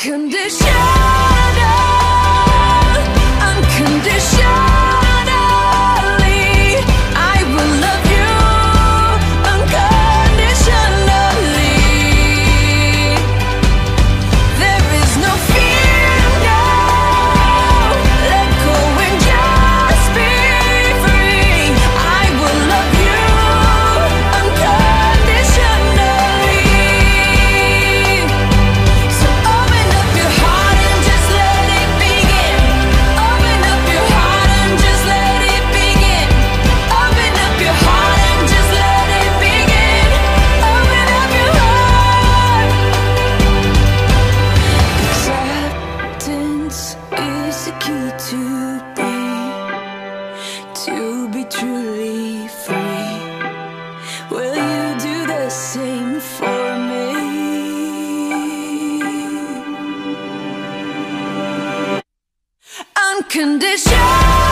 condition for me. Unconditional.